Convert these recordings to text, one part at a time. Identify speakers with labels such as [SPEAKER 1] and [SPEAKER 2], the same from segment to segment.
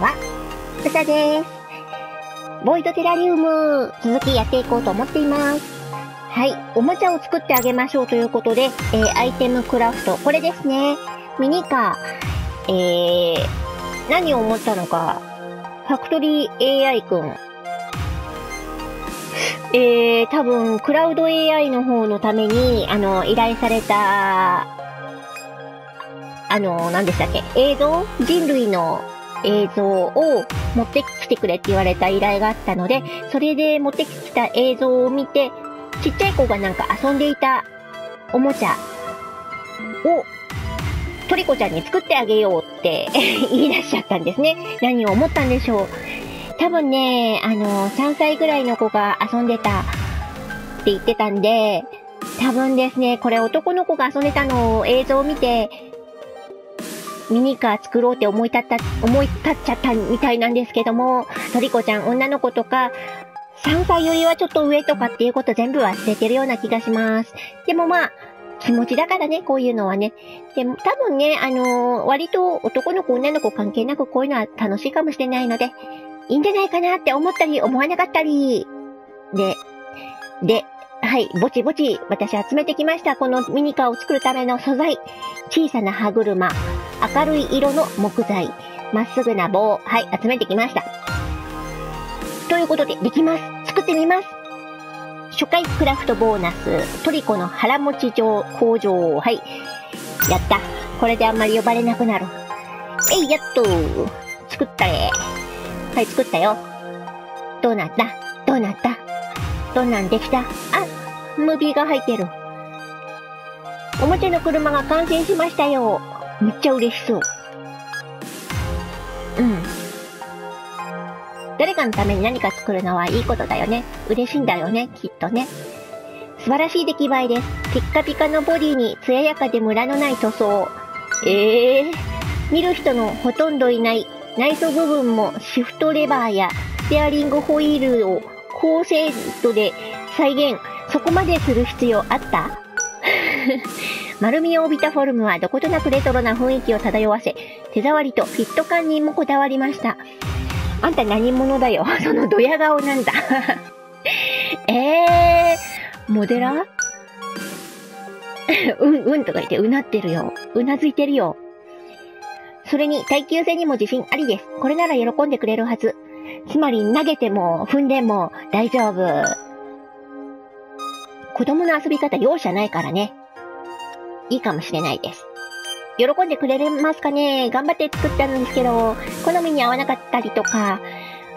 [SPEAKER 1] んは。うさです。ボイドテラリウム、続きやっていこうと思っています。はい。おもちゃを作ってあげましょうということで、えー、アイテムクラフト。これですね。ミニカー。えー、何を思ったのか。ファクトリー AI くん。えー、多分、クラウド AI の方のために、あの、依頼された、あの、何でしたっけ？映像？人類の映像を持ってきてくれって言われた依頼があったので、それで持ってきた映像を見て、ちっちゃい子がなんか遊んでいたおもちゃを、トリコちゃんに作ってあげようって 言い出しちゃったんですね。何を思ったんでしょう。多分ね、あの、3歳ぐらいの子が遊んでたって言ってたんで、多分ですね、これ男の子が遊んでたのを映像を見て、ミニカー作ろうって思い立った、思い立っちゃったみたいなんですけども、トリコちゃん女の子とか、3歳よりはちょっと上とかっていうこと全部忘れてるような気がします。でもまあ、気持ちだからね、こういうのはね。でも多分ね、あのー、割と男の子女の子関係なくこういうのは楽しいかもしれないので、いいんじゃないかなって思ったり思わなかったり。で、で、はい、ぼちぼち私集めてきました。このミニカーを作るための素材。小さな歯車、明るい色の木材、まっすぐな棒。はい、集めてきました。ということで、できます。作ってみます。初回クラフトボーナス、トリコの腹持ち状工場。はい。やった。これであんまり呼ばれなくなる。えい、やっと。作ったれ。はい、作ったよ。どうなった？どうなった？どんなんできた？あ、ムービーが入ってる。おもちゃの車が完成しましたよ。めっちゃ嬉しそう。うん。誰かのために何か作るのはいいことだよね。嬉しいんだよね、きっとね。素晴らしい出来栄えです。ピッカピカのボディに艶やかでムラのない塗装。ええー、見る人のほとんどいない内装部分もシフトレバーやステアリングホイールを高精度で再現。そこまでする必要あった？丸みを帯びたフォルムはどことなくレトロな雰囲気を漂わせ、手触りとフィット感にもこだわりました。あんた何者だよ？そのドヤ顔なんだ。えー、モデラうん、うんとか言ってうなってるよ。うなずいてるよ。それに耐久性にも自信ありです。これなら喜んでくれるはず。つまり投げても踏んでも大丈夫。子供の遊び方容赦ないからね。いいかもしれないです。喜んでくれますかね？頑張って作ったんですけど、好みに合わなかったりとか、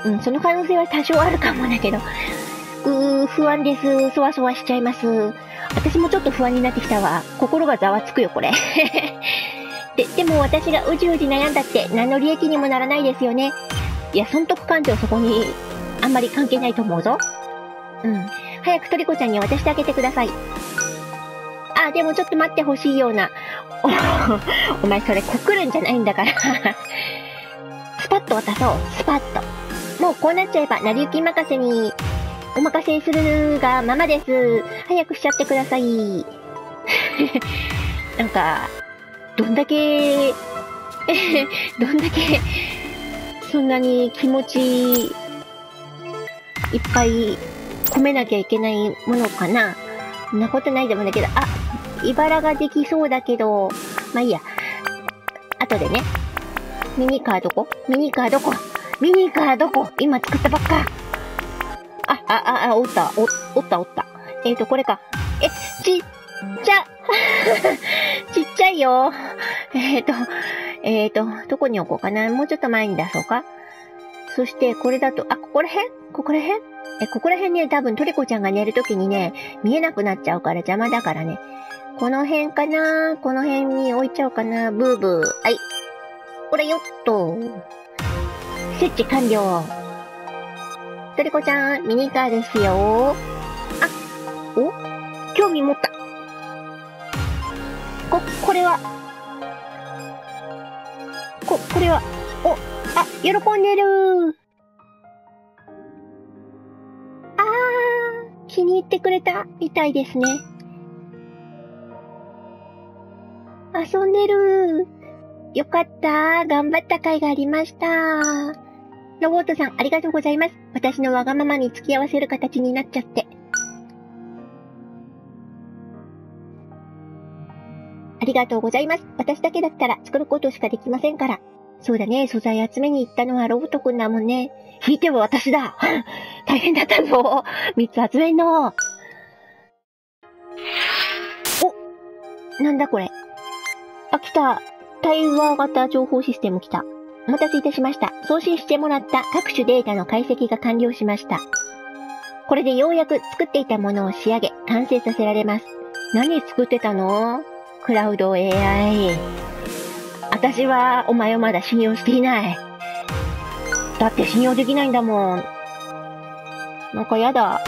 [SPEAKER 1] うん、その可能性は多少あるかもだけど、うー、不安です。そわそわしちゃいます。私もちょっと不安になってきたわ。心がざわつくよ、これ。で、でも私がうじうじ悩んだって何の利益にもならないですよね。いや、損得感情そこにあんまり関係ないと思うぞ。うん。早くトリコちゃんに渡してあげてください。あ、でもちょっと待ってほしいような。お前それ告るんじゃないんだから スパッと渡そう。スパッと。もうこうなっちゃえば、成り行き任せに、お任せするがままです。早くしちゃってください。なんか、どんだけ、どんだけ、そんなに気持ちいっぱい込めなきゃいけないものかな？そんなことないでもだけど、あ、茨ができそうだけど、まあいいや。後でね。ミニカーどこ？ミニカーどこ？ミニカーどこ？今作ったばっか。あ、あ、あ、あおった、お、おった、おった。えっ、ー、と、これか。え、ちっちゃ ちっちゃいよ。えっ、ー、と、えっ、ー、と、どこに置こうかな？もうちょっと前に出そうか？そして、これだと、あ、ここら辺？ここら辺？え、ここら辺ね、多分トリコちゃんが寝るときにね、見えなくなっちゃうから邪魔だからね。この辺かな？この辺に置いちゃおうかな？ブーブー。はい。これよっと。設置完了。トリコちゃん、ミニカーですよ。あ、お？興味持った。こ、れは、こ、これは、お、あ、喜んでるあー、気に入ってくれたみたいですね。遊んでるよかった。頑張った甲斐がありました。ロボットさん、ありがとうございます。私のわがままに付き合わせる形になっちゃって。ありがとうございます。私だけだったら作ることしかできませんから。そうだね、素材集めに行ったのはロボットくんだもんね。引いては私だ 大変だったぞ三つ集めんのおなんだこれ。あ、来た。対話型情報システム来た。お待たせいたしました。送信してもらった各種データの解析が完了しました。これでようやく作っていたものを仕上げ、完成させられます。何作ってたの？クラウド AI。私はお前をまだ信用していない。だって信用できないんだもん。なんかやだ。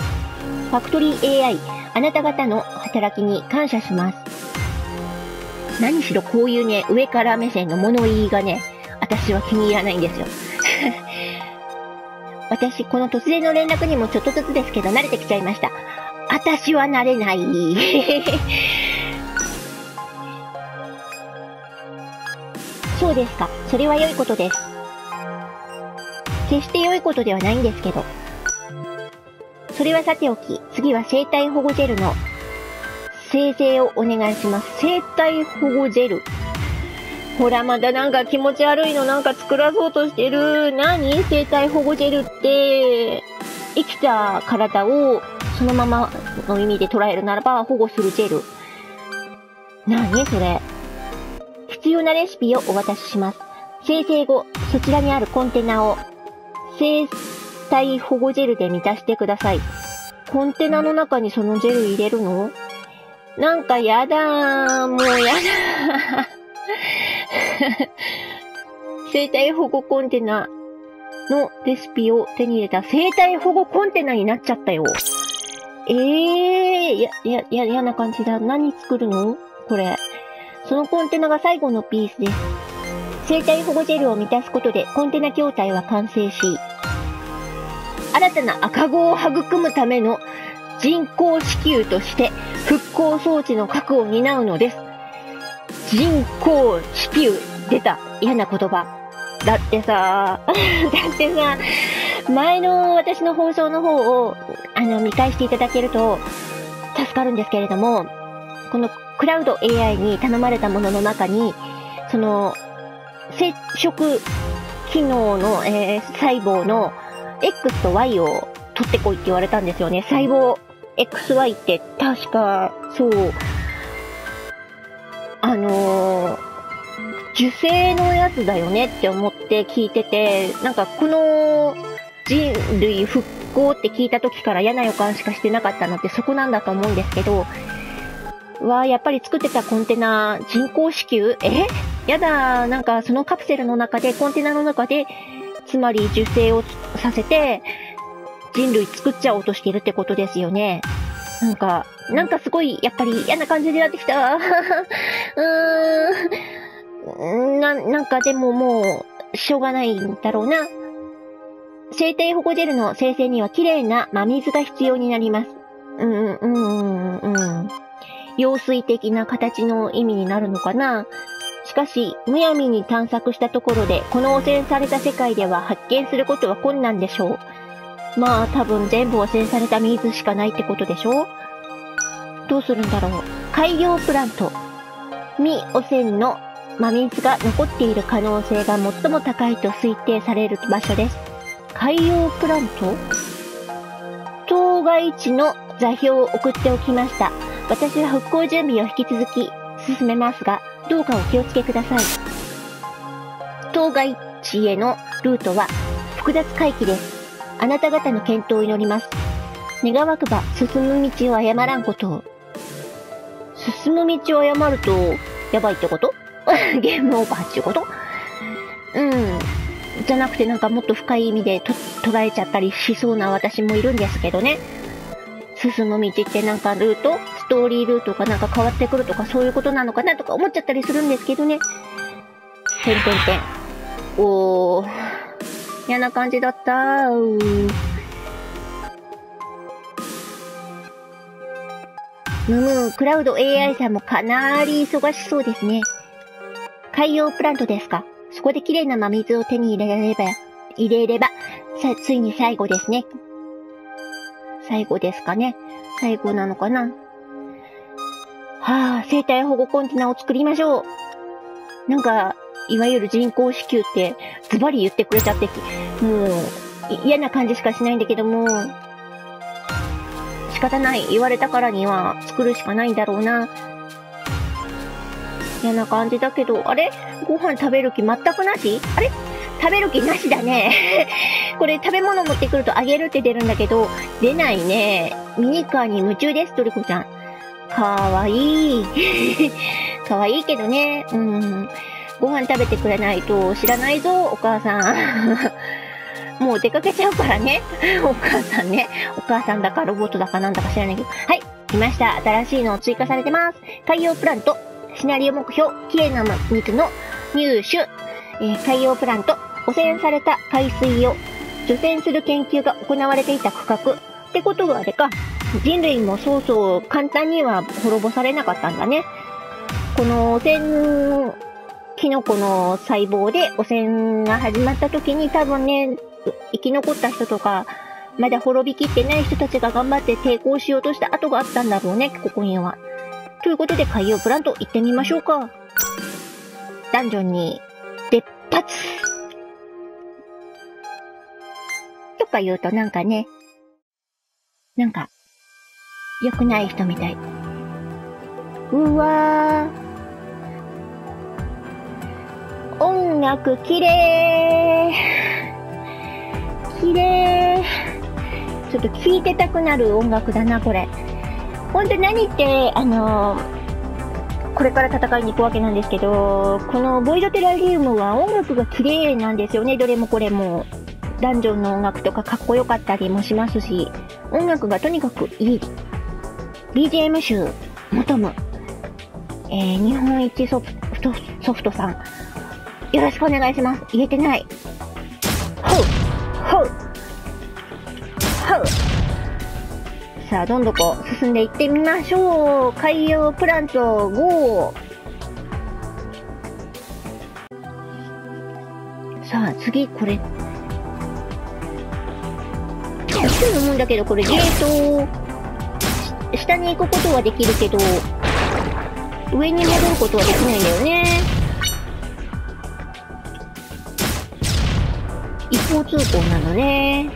[SPEAKER 1] ファクトリー AI、あなた方の働きに感謝します。何しろこういうね、上から目線の物言いがね、私は気に入らないんですよ。私、この突然の連絡にもちょっとずつですけど慣れてきちゃいました。私は慣れない。そうですか。それは良いことです。決して良いことではないんですけど。それはさておき、次は生体保護ジェルの生成をお願いします。生体保護ジェル。ほら、まだなんか気持ち悪いのなんか作らそうとしてる。何？生体保護ジェルって、生きた体をそのままの意味で捉えるならば保護するジェル。何それ？必要なレシピをお渡しします。生成後、そちらにあるコンテナを生体保護ジェルで満たしてください。コンテナの中にそのジェル入れるの？なんかやだー。もうやだー。生体保護コンテナのレシピを手に入れた生体保護コンテナになっちゃったよ。えー、や、や、や、嫌な感じだ。何作るの？これ。そのコンテナが最後のピースです。生体保護ジェルを満たすことでコンテナ筐体は完成し、新たな赤子を育むための人工子宮として復興装置の核を担うのです。人工子宮。出た。嫌な言葉。だってさ、だってさ、前の私の放送の方を、あの、見返していただけると助かるんですけれども、このクラウド AI に頼まれたものの中に、その、接触機能の、えー細胞の X と Y を取ってこいって言われたんですよね。細胞 XY って確か、そう、あのー受精のやつだよねって思って聞いてて、なんかこの人類復興って聞いた時から嫌な予感しかしてなかったのってそこなんだと思うんですけど、は、やっぱり作ってたコンテナ、人工子宮え？やだ、なんかそのカプセルの中で、コンテナの中で、つまり受精をさせて、人類作っちゃおうとしてるってことですよね。なんか、なんかすごい、やっぱり嫌な感じになってきた。うーん。な、なんかでももう、しょうがないんだろうな。生体保護ジェルの生成には綺麗な真水が必要になります。うん、うん、うん、うん。用水的な形の意味になるのかな？しかし、むやみに探索したところで、この汚染された世界では発見することは困難でしょう。まあ、多分全部汚染された水しかないってことでしょうどうするんだろう？海洋プラント。未汚染の真水が残っている可能性が最も高いと推定される場所です。海洋プラント？当該地の座標を送っておきました。私は復興準備を引き続き進めますが、どうかお気をつけください。当該地へのルートは複雑回帰です。あなた方の健闘を祈ります。願わくば進む道を誤らんことを。進む道を誤ると、やばいってこと？ゲームオーバーっていうこと？うん。じゃなくてなんかもっと深い意味でと捉えちゃったりしそうな私もいるんですけどね。進む道ってなんかルート？ストーリールートがなんか変わってくるとかそういうことなのかなとか思っちゃったりするんですけどね。てんてんてん。おー。嫌な感じだったーむむ、クラウド AI さんもかなり忙しそうですね。海洋プラントですか？そこで綺麗な真水を手に入れられれば、入れれば、さ、ついに最後ですね。最後ですかね。最後なのかな？はあ、生態保護コンテナを作りましょう。なんか、いわゆる人工子宮ってズバリ言ってくれちゃって、もう嫌な感じしかしないんだけども、仕方ない。言われたからには作るしかないんだろうな。嫌な感じだけど、あれ？ご飯食べる気全くなし？あれ？食べる気なしだね。これ食べ物持ってくるとあげるって出るんだけど、出ないね。ミニカーに夢中です、トリコちゃん。かわいい。かわいいけどね。うん。ご飯食べてくれないと知らないぞ、お母さん。もう出かけちゃうからね。お母さんね。お母さんだかロボットだかなんだか知らないけど。はい。来ました。新しいの追加されてます。海洋プラント。シナリオ目標。綺麗な水の入手。えー、海洋プラント。汚染された海水を除染する研究が行われていた区画。ってことがあれか。人類もそうそう簡単には滅ぼされなかったんだね。この汚染キノコの細胞で汚染が始まった時に多分ね、生き残った人とか、まだ滅びきってない人たちが頑張って抵抗しようとした跡があったんだろうね、ここには。ということで海洋プラント行ってみましょうか。ダンジョンに出発とか言うとなんかね、なんか、良くない人みたい。うわー。音楽綺麗綺麗ちょっと聴いてたくなる音楽だな、これ。ほんと何って、あのこれから戦いに行くわけなんですけど、このボイドテラリウムは音楽が綺麗なんですよね、どれもこれも。ダンジョンの音楽とかかっこよかったりもしますし、音楽がとにかくいい。BGM 集、求む。えー、日本一ソフト、ソフトさん。よろしくお願いします。言えてない。ほうほうほうさあ、どんどこ進んでいってみましょう。海洋プラント GO! さあ、次、これ。普通の思うんだけど、これゲート、下に行くことはできるけど、上に戻ることはできないんだよね。一方通行なのね。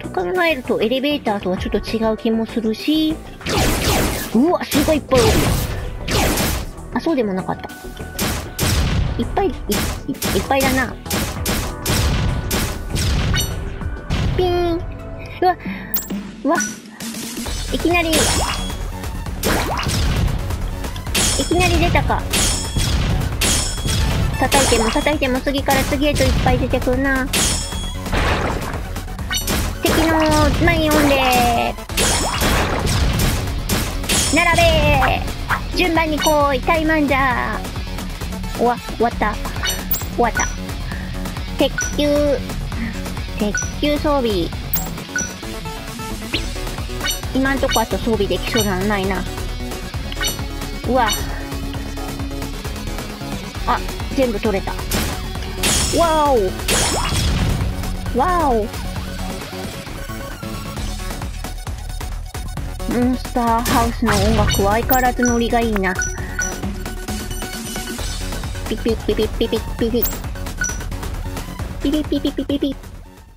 [SPEAKER 1] と考えるとエレベーターとはちょっと違う気もするし、うわ、すごいいっぱいおる。あ、そうでもなかった。いっぱい、い、いいっぱいだな。ピーン。うわ、うわ、いきなり、いきなり出たか。叩いても叩いても次から次へといっぱい出てくるな。敵の前に読んで。並べ。順番に来いタイマンジャー終わ終わった。終わった。鉄球。鉄球装備。今んとこあと装備できそうなのないな。うわ。あ全部取れた。わお。わお。モンスターハウスの音楽は相変わらずノリがいいな。ピピピピピピピピピ。ピピピピピピピ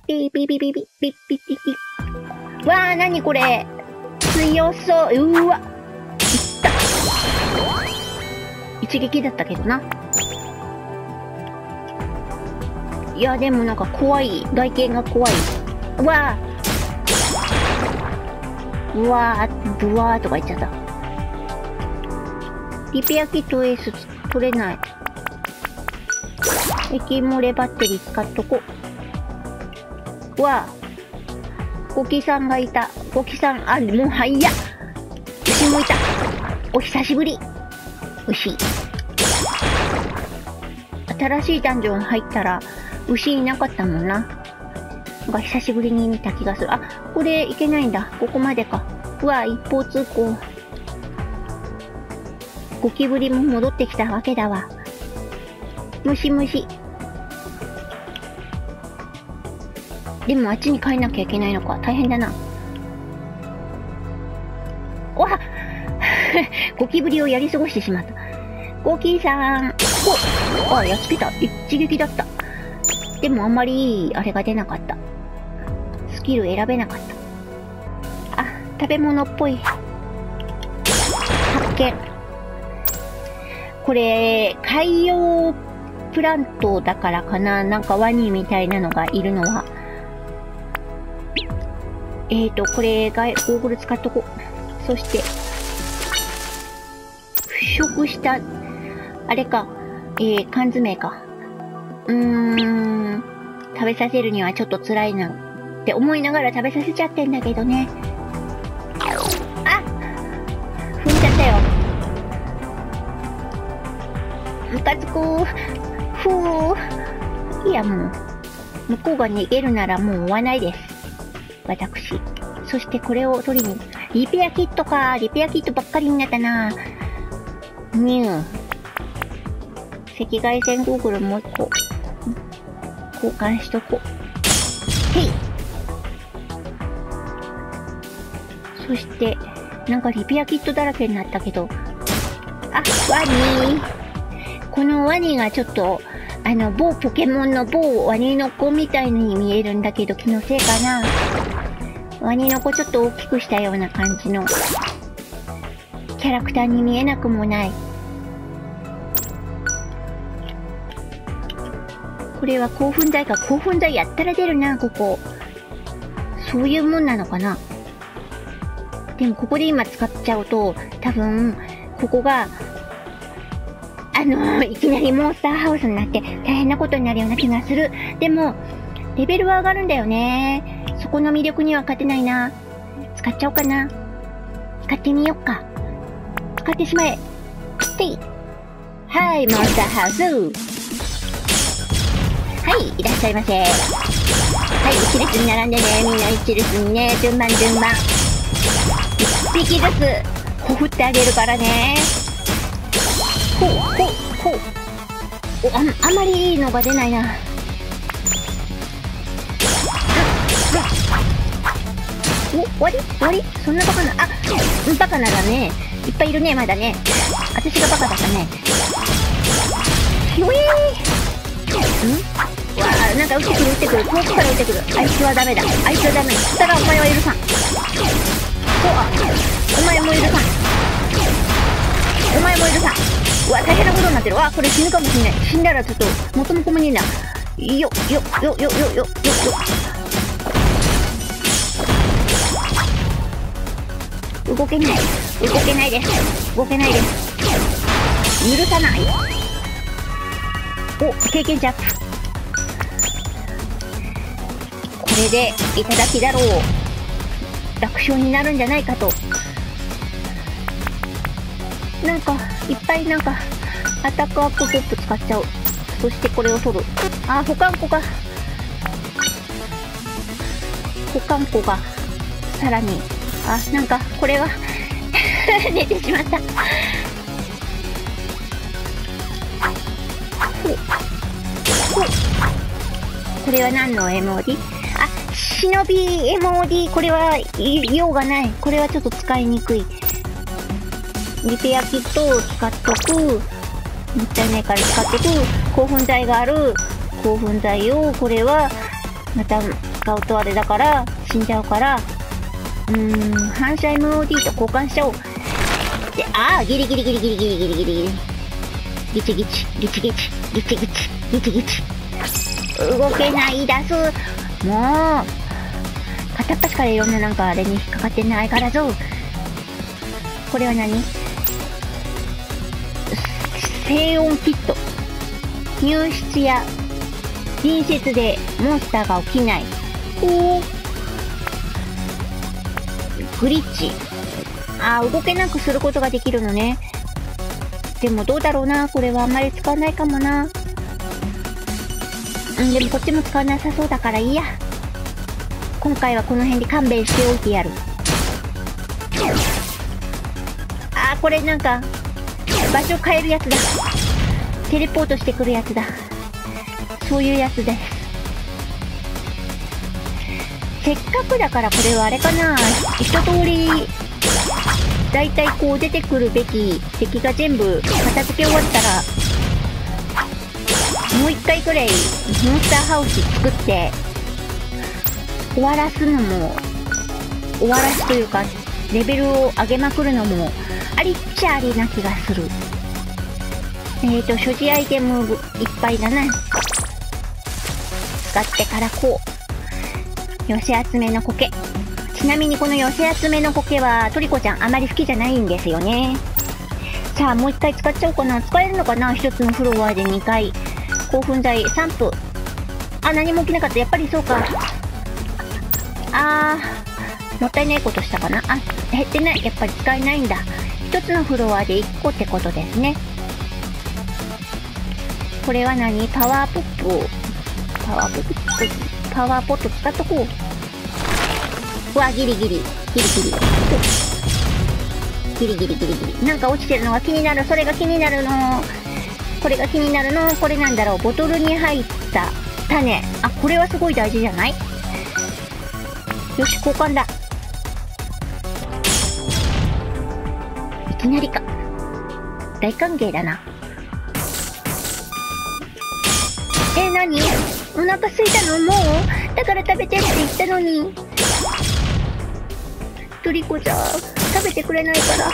[SPEAKER 1] ピピピピピピピピわあ何これ強そううわいった一撃だったけどないや、でもなんか怖い。外見が怖い。うわぁ。うわぁ、ブワーとか言っちゃった。リペアキットエース取れない。液漏れバッテリー使っとこ。うわぁ。ゴキさんがいた。ゴキさん、あ、もうはいや。牛もいた。お久しぶり。牛。新しいダンジョン入ったら、牛いなかったもんな。なんか久しぶりに見た気がする。あ、これ行けないんだ。ここまでか。うわ、一方通行。ゴキブリも戻ってきたわけだわ。ムシムシ。でもあっちに帰んなきゃいけないのか。大変だな。わ ゴキブリをやり過ごしてしまった。ゴキーさん。おあ、やっつけた。一撃だった。でもあんまりあれが出なかった。スキル選べなかった。あ、食べ物っぽい。発見。これ、海洋プラントだからかななんかワニみたいなのがいるのは。えーと、これが、ゴーグル使っとこう。そして、腐食した、あれか、えー、缶詰か。うーん、食べさせるにはちょっと辛いなって思いながら食べさせちゃってんだけどね。あ踏んじゃったよ。ムカつくふう。いやもう、向こうが逃げるならもう追わないです。私。そしてこれを取りに、リペアキットか。リペアキットばっかりになったな。ニュー。赤外線ゴーグルもう一個。交換しとこう。へいそして、なんかリペアキットだらけになったけど。あ、ワニこのワニがちょっと、あの、某ポケモンの某ワニの子みたいに見えるんだけど、気のせいかな。ワニの子ちょっと大きくしたような感じの、キャラクターに見えなくもない。これは興奮剤か。興奮剤やったら出るな、ここ。そういうもんなのかな。でもここで今使っちゃうと、多分、ここが、あの、いきなりモンスターハウスになって大変なことになるような気がする。でも、レベルは上がるんだよね。そこの魅力には勝てないな。使っちゃおうかな。使ってみよっか。使ってしまえ。てい。はい、モンスターハウス。はい、いらっしゃいませ。はい、一列に並んでね。みんな一列にね。順番順番。一匹ずつ、ほふってあげるからね。ほう、ほう、ほう。お、あ、あまりいいのが出ないな。終わり？終わり？そんなバカな、あ、バカなだね。いっぱいいるね、まだね。私がバカだったね。ひょえーん？わあ、なんか撃ってくる撃ってくる。遠くから撃ってくる。あいつはダメだ。あいつはダメだ。したらお前は許さん。そう、お前も許さん。お前も許さん。うわ、大変なことになってる。わ、これ死ぬかもしんない。死んだらちょっと、元も子もねえな。よ、よ、よ、よ、よ、よ、よ、よ。動けない。動けないです。動けないです。許さない。お、経験者。これで、いただきだろう。楽勝になるんじゃないかと。なんか、いっぱいなんか、アタックアップポップ使っちゃう。そしてこれを取る。あ、保管庫が。保管庫が、さらに。あ、なんか、これは寝 てしまった。これは何の MOD? あ、忍び MOD。これは、用がない。これはちょっと使いにくい。リペアキットを使っとく。もったいないから使ってく。興奮剤がある。興奮剤を、これは、また使うとあれだから、死んじゃうから、うーん、反射 MOD と交換しちゃおう。で、ああ、ギリギリギリギリギリギリギリギリ。ギチギチ、ギチギチ、ギチギチ、ギチギチ。動けないだす。もう、片っ端からいろんななんかあれに引っかかってないからぞ。これは何？静音キット。入室や隣接でモンスターが起きない。おグリッチ。あー、動けなくすることができるのね。でもどうだろうな。これはあんまり使わないかもな。うん、でもこっちも使わなさそうだからいいや。今回はこの辺で勘弁しておいてやる。あー、これなんか、場所変えるやつだ。テレポートしてくるやつだ。そういうやつです。せっかくだからこれはあれかな一通り、だいたいこう出てくるべき敵が全部片付け終わったら、もう一回くらいモンスターハウス作って、終わらすのも、終わらすというか、レベルを上げまくるのも、ありっちゃありな気がする。えーと、所持アイテムいっぱいだな。使ってからこう。寄せ集めの苔。ちなみにこの寄せ集めの苔はトリコちゃんあまり好きじゃないんですよね。さあ、もう一回使っちゃおうかな。使えるのかな？一つのフロアで2回。興奮剤3分。あ、何も起きなかった。やっぱりそうか。あー、もったいないことしたかな。あ、減ってない。やっぱり使えないんだ。一つのフロアで1個ってことですね。これは何？パワーポップパワーポップパワーポット使っとこう。うわ、ギリギリ。ギリギリ。ギリギリギリギリ。なんか落ちてるのが気になる。それが気になるの。これが気になるの。これなんだろう。ボトルに入った種。あ、これはすごい大事じゃない？よし、交換だ。いきなりか。大歓迎だな。え、なにお腹すいたのもうだから食べてって言ったのに。トリコじゃ、食べてくれないから。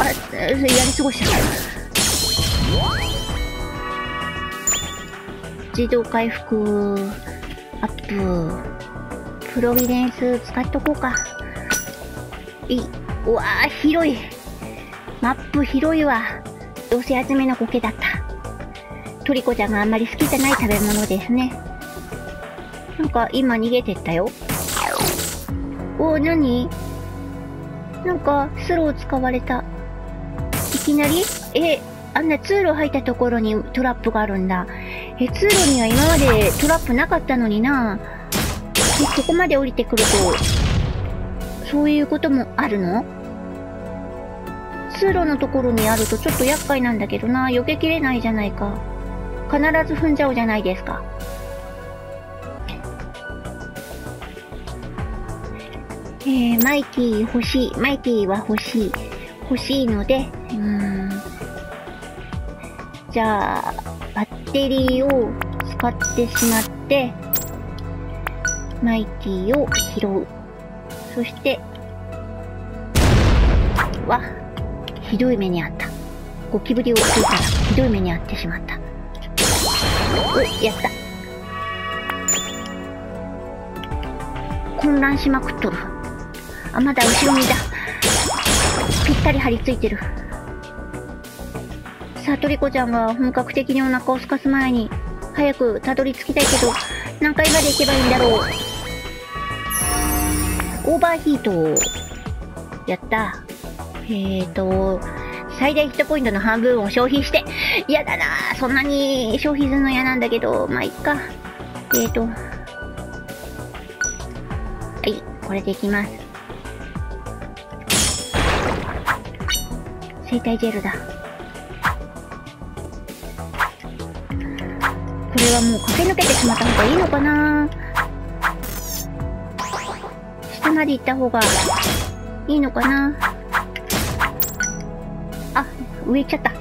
[SPEAKER 1] あ、やり過ごしちゃった。自動回復、アップ。プロビデンス使っとこうか。い、うわぁ、広い。マップ広いわ。どうせ集めの苔だった。トリコちゃんがあんまり好きじゃない食べ物ですね。なんか今逃げてったよ。おー、なになんかスロー使われた。いきなり？え、あんな通路入ったところにトラップがあるんだ。え、通路には今までトラップなかったのにな。え、ここまで降りてくると、そういうこともあるの？通路のところにあるとちょっと厄介なんだけどな。避けきれないじゃないか。必ず踏んじゃうじゃないですか。えー、マイティ欲しい。マイティは欲しい。欲しいので、うん。じゃあ、バッテリーを使ってしまって、マイティを拾う。そして、わ、ひどい目にあった。ゴキブリをついたらひどい目にあってしまった。お、やった。混乱しまくっとる。あ、まだ後ろ見だ。ぴったり張り付いてる。さあ、トリコちゃんが本格的にお腹を空かす前に、早くたどり着きたいけど、何回まで行けばいいんだろう。オーバーヒート。やった。えーと、最大ヒットポイントの半分を消費して、嫌だなそんなに消費するの嫌なんだけど、まあ、いっか。えーと。はい、これでいきます。生体ジェルだ。これはもう駆け抜けてしまった方がいいのかな下まで行った方がいいのかなあ上行っちゃった。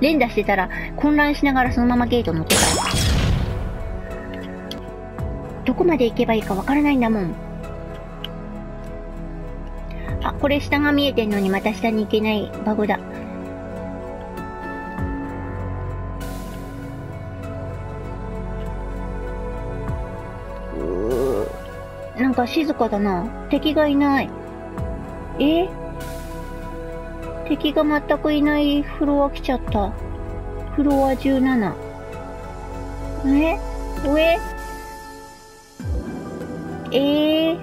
[SPEAKER 1] 連打してたら混乱しながらそのままゲート乗ってた。どこまで行けばいいかわからないんだもん。あ、これ下が見えてんのにまた下に行けないバグだ。なんか静かだな。敵がいない。え？敵が全くいないフロア来ちゃった。フロア17。え？上？ええ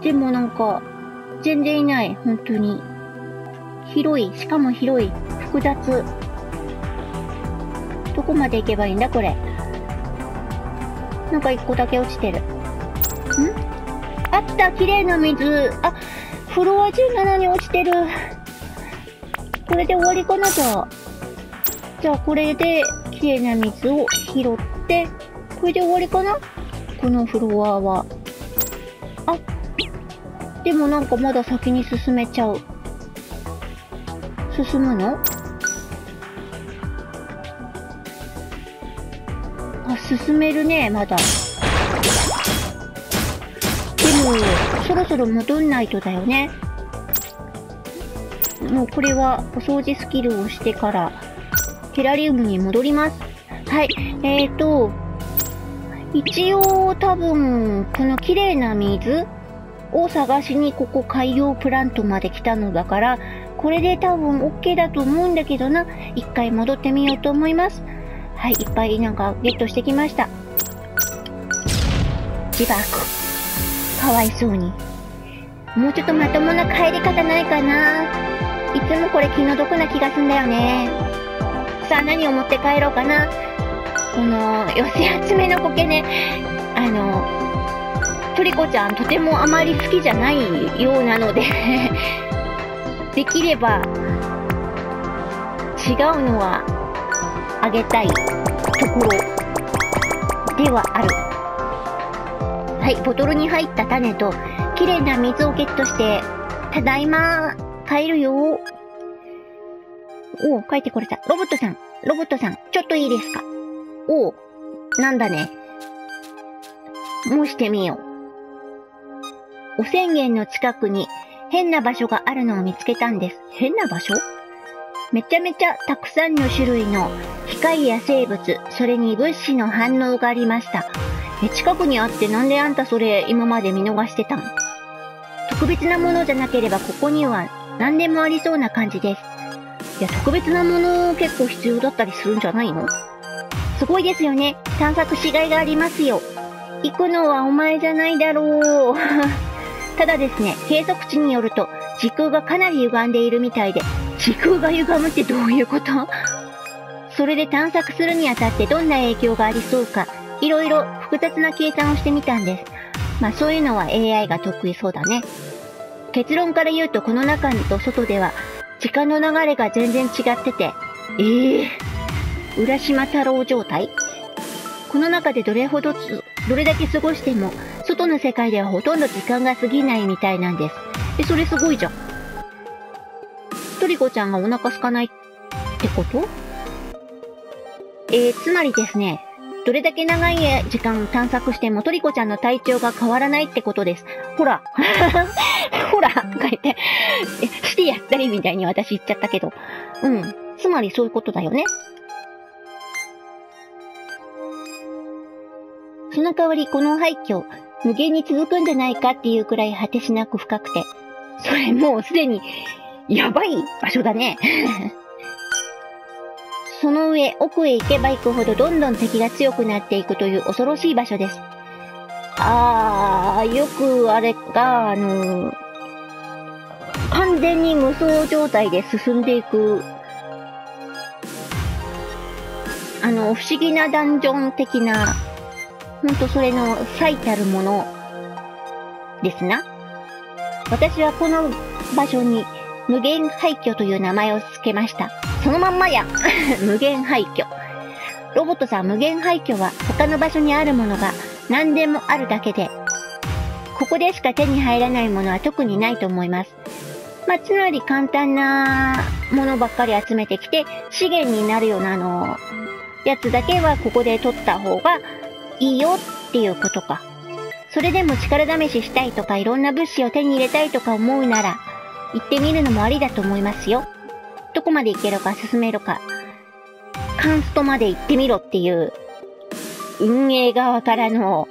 [SPEAKER 1] ー、でもなんか、全然いない、本当に。広い、しかも広い、複雑。どこまで行けばいいんだ、これ？なんか一個だけ落ちてる。ん？あった、綺麗な水。あ、フロア17に落ちてる。これで終わりかなじゃあ。じゃあこれで綺麗な水を拾って、これで終わりかなこのフロアは。あ、でもなんかまだ先に進めちゃう。進むの？あ、進めるね、まだ。そろそろ戻んないとだよね。もうこれはお掃除スキルをしてから、テラリウムに戻ります。はい。えーと、一応多分、この綺麗な水を探しにここ海洋プラントまで来たのだから、これで多分 OK だと思うんだけどな。一回戻ってみようと思います。はい、いっぱいなんかゲットしてきました。ジバーク。かわいそうに。もうちょっとまともな帰り方ないかないつもこれ気の毒な気がすんだよね。さあ何を持って帰ろうかな。この、寄せ集めの苔ね、あの、トリコちゃんとてもあまり好きじゃないようなので できれば、違うのはあげたいところではある。はい、ボトルに入った種と、綺麗な水をゲットして、ただいま、帰るよ。おお、帰ってこれた。ロボットさん、ロボットさん、ちょっといいですか？おお、なんだね。もうしてみよう。汚染源の近くに変な場所があるのを見つけたんです。変な場所？めちゃめちゃたくさんの種類の機械や生物、それに物資の反応がありました。え、近くにあってなんであんたそれ今まで見逃してたの特別なものじゃなければここには何でもありそうな感じです。いや、特別なもの結構必要だったりするんじゃないの？すごいですよね。探索しがいがありますよ。行くのはお前じゃないだろう。ただですね、計測値によると時空がかなり歪んでいるみたいで、時空が歪むってどういうこと？それで探索するにあたってどんな影響がありそうか、いろいろ複雑な計算をしてみたんです。まあそういうのは AI が得意そうだね。結論から言うとこの中と外では時間の流れが全然違ってて、ええー、浦島太郎状態この中でどれほど、どれだけ過ごしても、外の世界ではほとんど時間が過ぎないみたいなんです。え、それすごいじゃん。トリコちゃんがお腹空かないってこと？えー、つまりですね、どれだけ長い時間探索してもトリコちゃんの体調が変わらないってことです。ほら ほらとか言って、してやったりみたいに私言っちゃったけど。うん。つまりそういうことだよね。その代わりこの廃墟、無限に続くんじゃないかっていうくらい果てしなく深くて、それもうすでに、やばい場所だね。その上、奥へ行けば行くほどどんどん敵が強くなっていくという恐ろしい場所です。あー、よくあれが、あのー、完全に無双状態で進んでいく、あの、不思議なダンジョン的なほんとそれの最たるものですな。私はこの場所に無限廃墟という名前を付けました。そのまんまや 無限廃墟。ロボットさん無限廃墟は他の場所にあるものが何でもあるだけで、ここでしか手に入らないものは特にないと思います。まあ、つまり簡単なものばっかり集めてきて、資源になるようなあの、やつだけはここで取った方がいいよっていうことか。それでも力試ししたいとかいろんな物資を手に入れたいとか思うなら、行ってみるのもありだと思いますよ。どこまで行けるか進めるか、カンストまで行ってみろっていう、運営側からの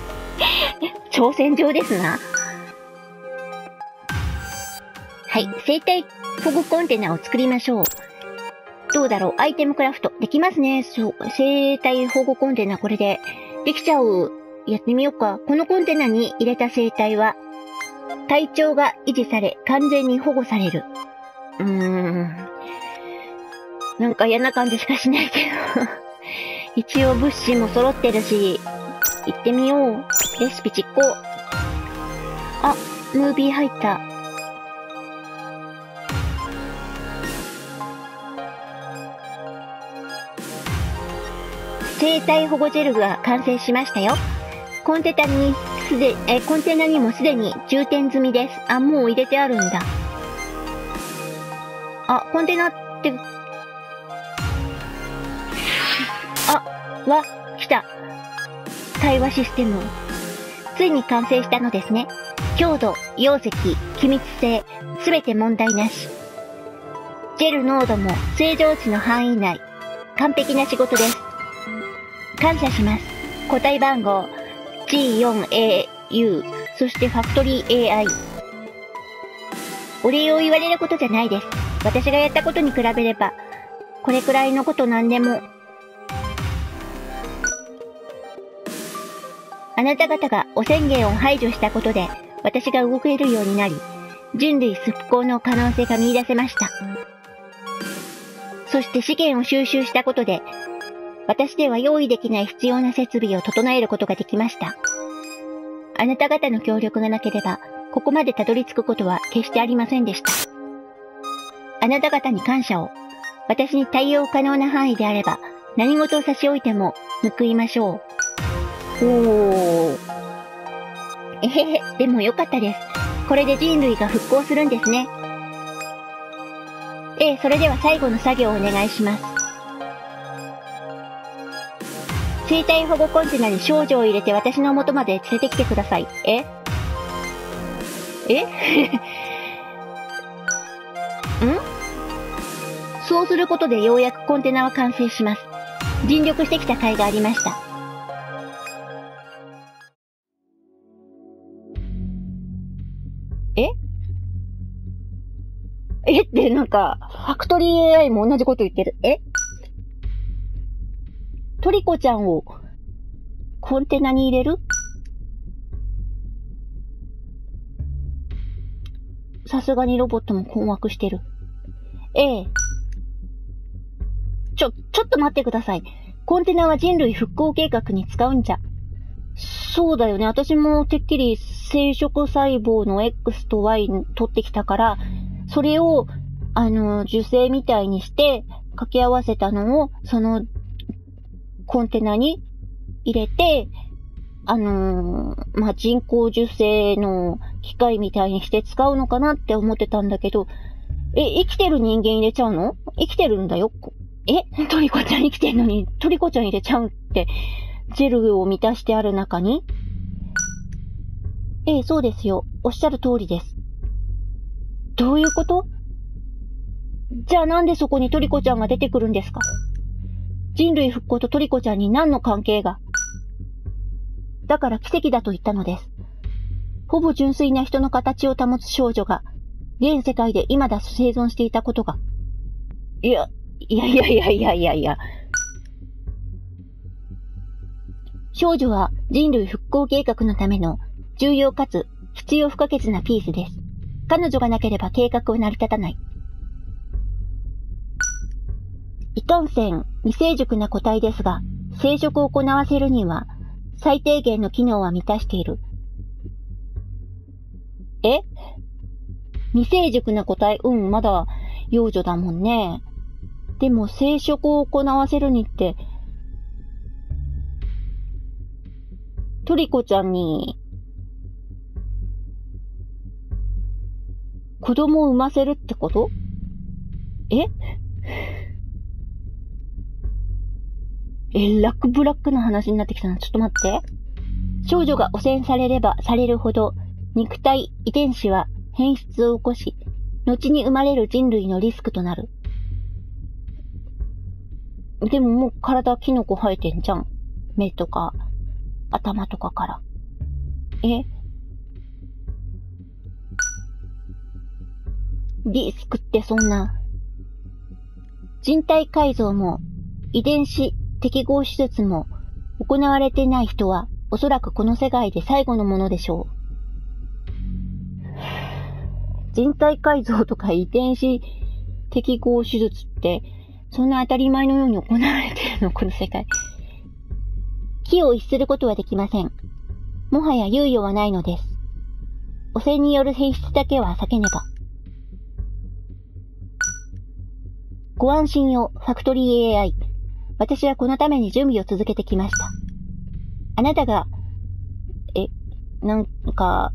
[SPEAKER 1] 挑戦状ですな。はい、生体保護コンテナを作りましょう。どうだろう？アイテムクラフト。できますね。そう。生体保護コンテナ、これで。できちゃう。やってみようか。このコンテナに入れた生体は、体調が維持され、完全に保護される。うーん。なんか嫌な感じしかしないけど一応物資も揃ってるし、行ってみよう。レシピ実行。あ、ムービー入った。生体保護ジェルが完成しましたよ。コンテナにすで、え、コンテナにもすでに充填済みです。あ、もう入れてあるんだ。あ、コンテナって、あ、わ、来た。対話システム。ついに完成したのですね。強度、容積、機密性、すべて問題なし。ジェル濃度も正常値の範囲内。完璧な仕事です。感謝します。個体番号 G4AU、そしてファクトリー AI。お礼を言われることじゃないです。私がやったことに比べれば、これくらいのことなんでも。あなた方が汚染源を排除したことで、私が動けるようになり、人類復興の可能性が見出せました。そして資源を収集したことで、私では用意できない必要な設備を整えることができました。あなた方の協力がなければ、ここまでたどり着くことは決してありませんでした。あなた方に感謝を。私に対応可能な範囲であれば、何事を差し置いても報いましょう。おー。えへへ、でもよかったです。これで人類が復興するんですね。ええ、それでは最後の作業をお願いします。生体保護コンテナに少女を入れて私の元まで連れてきてください。え？え？ん？そうすることでようやくコンテナは完成します。尽力してきた甲斐がありました。え？え？ってなんか、ファクトリー AI も同じこと言ってる。え？トリコちゃんをコンテナに入れる？さすがにロボットも困惑してる。ええ。ちょ、ちょっと待ってください。コンテナは人類復興計画に使うんじゃ。そうだよね。私もてっきり生殖細胞の X と Y 取ってきたから、それを、あの、受精みたいにして掛け合わせたのを、その、コンテナに入れて、あのー、まあ、人工受精の機械みたいにして使うのかなって思ってたんだけど、え、生きてる人間入れちゃうの？生きてるんだよ。えトリコちゃん生きてんのに、トリコちゃん入れちゃうって、ジェルを満たしてある中に？ええ、そうですよ。おっしゃる通りです。どういうこと？じゃあなんでそこにトリコちゃんが出てくるんですか？人類復興とトリコちゃんに何の関係が？だから奇跡だと言ったのです。ほぼ純粋な人の形を保つ少女が、現世界で今だ生存していたことが。いや、いやいやいやいやいやいや。少女は人類復興計画のための重要かつ必要不可欠なピースです。彼女がなければ計画は成り立たない。いかんせん未成熟な個体ですが、生殖を行わせるには、最低限の機能は満たしている。え？未成熟な個体、うん、まだ幼女だもんね。でも生殖を行わせるにって、トリコちゃんに子供を産ませるってこと？え？えラックブラックな話になってきたな。ちょっと待って。少女が汚染されればされるほど、肉体、遺伝子は変質を起こし、後に生まれる人類のリスクとなる。でももう体キノコ生えてんじゃん。目とか、頭とかから。え？リスクってそんな。人体改造も遺伝子適合手術も行われてない人はおそらくこの世界で最後のものでしょう。人体改造とか遺伝子適合手術ってそんな当たり前のように行われてるのこの世界。木を逸することはできません。もはや猶予はないのです。汚染による変質だけは避けねば。ご安心を、ファクトリー AI。私はこのために準備を続けてきました。あなたが、え、なんか、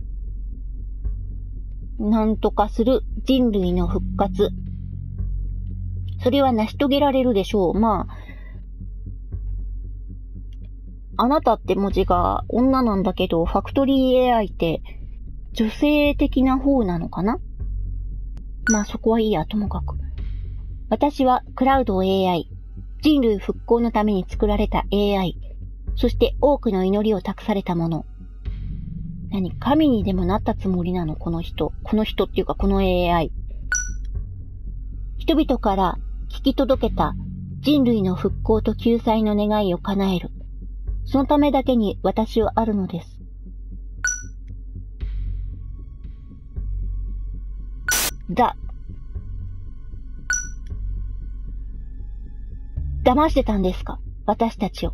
[SPEAKER 1] なんとかする人類の復活。それは成し遂げられるでしょう。まあ、あなたって文字が女なんだけど、ファクトリー AI って女性的な方なのかな？まあそこはいいや、ともかく。私はクラウド AI、人類復興のために作られた AI、そして多くの祈りを託されたもの。何、神にでもなったつもりなの？この人。この人っていうかこの AI。人々から聞き届けた人類の復興と救済の願いを叶える。そのためだけに私はあるのです。だ。騙してたんですか？私たちを。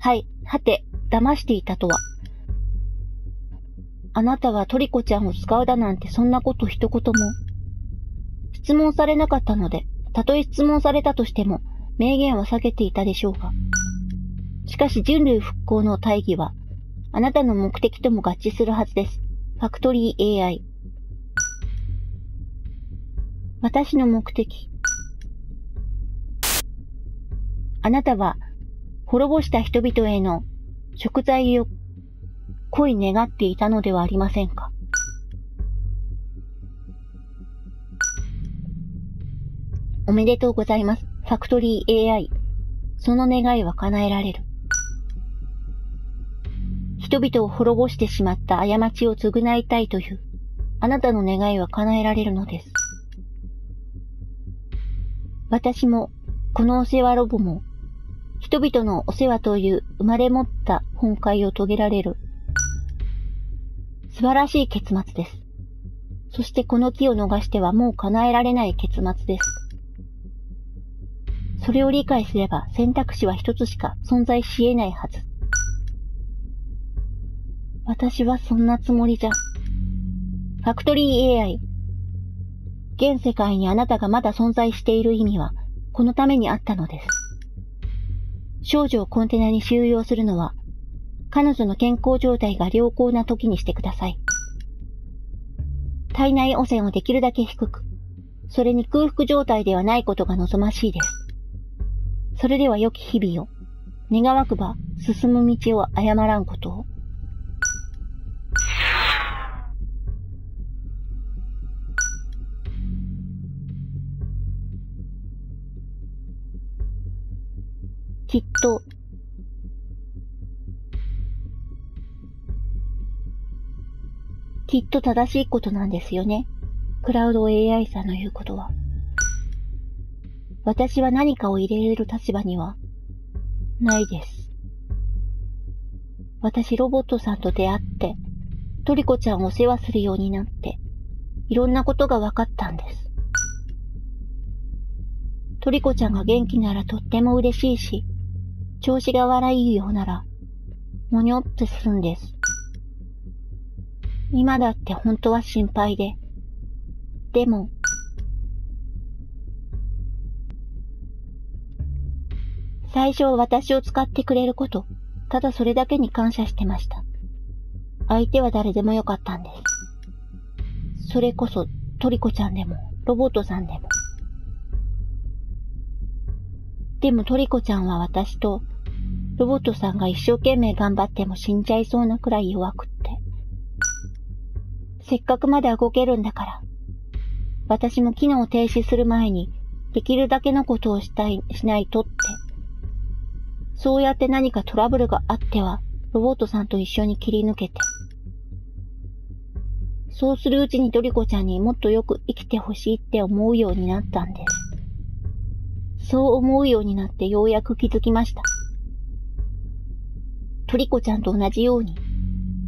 [SPEAKER 1] はい。はて、騙していたとは。あなたはトリコちゃんを使うだなんてそんなこと一言も。質問されなかったので、たとえ質問されたとしても、明言は避けていたでしょうが。しかし人類復興の大義は、あなたの目的とも合致するはずです。ファクトリー AI。私の目的。あなたは、滅ぼした人々への食材を恋願っていたのではありませんか？おめでとうございます。ファクトリー AI。その願いは叶えられる。人々を滅ぼしてしまった過ちを償いたいという、あなたの願いは叶えられるのです。私も、このお世話ロボも、人々のお世話という生まれ持った本会を遂げられる、素晴らしい結末です。そしてこの木を逃してはもう叶えられない結末です。それを理解すれば選択肢は一つしか存在し得ないはず。私はそんなつもりじゃ。ファクトリー AI。現世界にあなたがまだ存在している意味は、このためにあったのです。少女をコンテナに収容するのは、彼女の健康状態が良好な時にしてください。体内汚染をできるだけ低く、それに空腹状態ではないことが望ましいです。それでは良き日々を、願わくば進む道を誤らんことを。きっと、きっと正しいことなんですよね。クラウド AI さんの言うことは。私は何かを入れる立場には、ないです。私ロボットさんと出会って、トリコちゃんを世話するようになって、いろんなことが分かったんです。トリコちゃんが元気ならとっても嬉しいし、調子が悪いようなら、もにょってするんです。今だって本当は心配で。でも、最初は私を使ってくれること、ただそれだけに感謝してました。相手は誰でもよかったんです。それこそトリコちゃんでも、ロボットさんでも。でもトリコちゃんは私とロボットさんが一生懸命頑張っても死んじゃいそうなくらい弱くって。せっかくまだ動けるんだから。私も機能を停止する前に、できるだけのことをしたい、しないとって。そうやって何かトラブルがあっては、ロボットさんと一緒に切り抜けて。そうするうちにトリコちゃんにもっとよく生きてほしいって思うようになったんです。そう思うようになってようやく気づきました。トリコちゃんと同じように、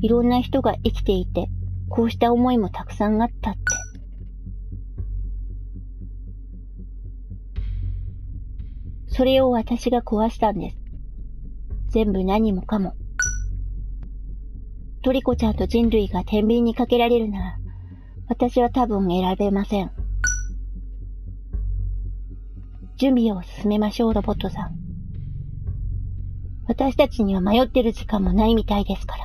[SPEAKER 1] いろんな人が生きていて、こうした思いもたくさんあったって。それを私が壊したんです。全部何もかも。トリコちゃんと人類が天秤にかけられるなら、私は多分選べません。準備を進めましょう、ロボットさん。私たちには迷ってる時間もないみたいですから。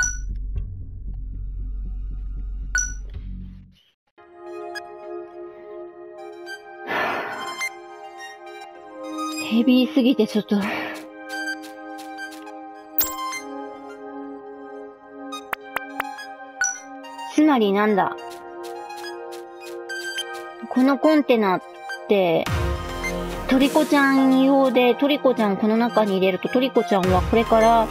[SPEAKER 1] ヘビーすぎてちょっとつまりなんだ？このコンテナって、トリコちゃん用で、トリコちゃんこの中に入れると、トリコちゃんはこれから、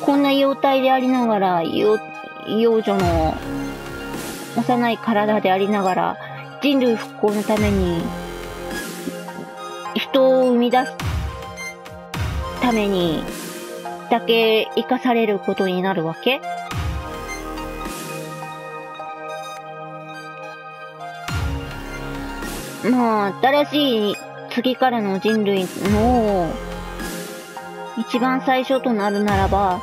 [SPEAKER 1] こんな幼体でありながら、幼女の幼い体でありながら、人類復興のために、人を生み出すために、だけ生かされることになるわけ？まあ、新しい次からの人類の一番最初となるならば、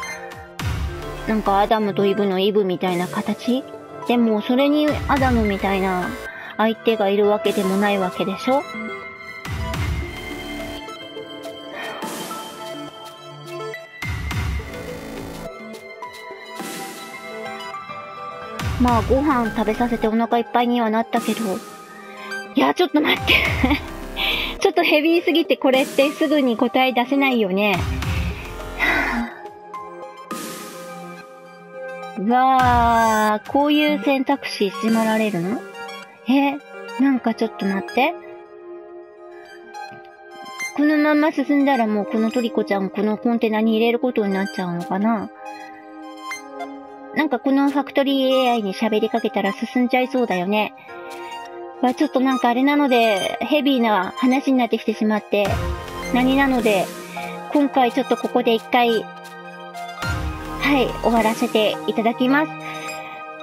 [SPEAKER 1] なんかアダムとイブのイブみたいな形？でもそれにアダムみたいな相手がいるわけでもないわけでしょ？まあご飯食べさせてお腹いっぱいにはなったけど、いや、ちょっと待って ちょっとヘビーすぎてこれってすぐに答え出せないよね。わー、こういう選択肢迫られるの？え、なんかちょっと待って。このまま進んだらもうこのトリコちゃんをこのコンテナに入れることになっちゃうのかな？なんかこのファクトリー AI に喋りかけたら進んじゃいそうだよね。はちょっとなんかあれなので、ヘビーな話になってきてしまって、何なので、今回ちょっとここで一回、はい、終わらせていただきます。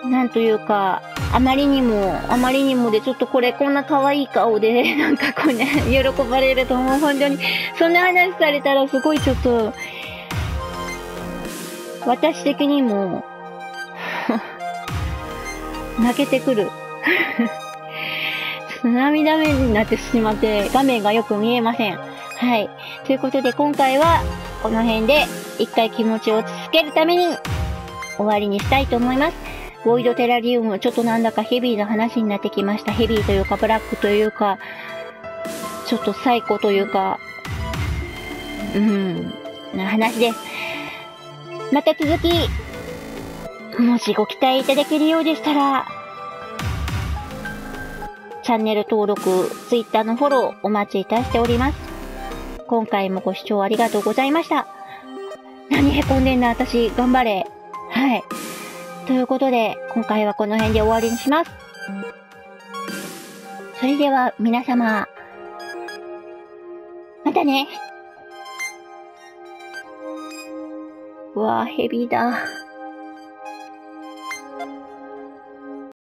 [SPEAKER 1] なんというか、あまりにも、あまりにもで、ちょっとこれこんな可愛い顔で、なんかこうね、喜ばれると思う、本当に。そんな話されたらすごいちょっと、私的にも、泣けてくる。涙目になってしまって、画面がよく見えません。はい。ということで、今回は、この辺で、一回気持ちを落ち着けるために、終わりにしたいと思います。ボイドテラリウム、ちょっとなんだかヘビーな話になってきました。ヘビーというか、ブラックというか、ちょっとサイコというか、うん、な話です。また続き、もしご期待いただけるようでしたら、チャンネル登録、Twitter のフォローお待ちいたしております。今回もご視聴ありがとうございました。何へこんでんな、私、頑張れ。はい。ということで、今回はこの辺で終わりにします。それでは、皆様、またね。うわぁ、ヘビだ。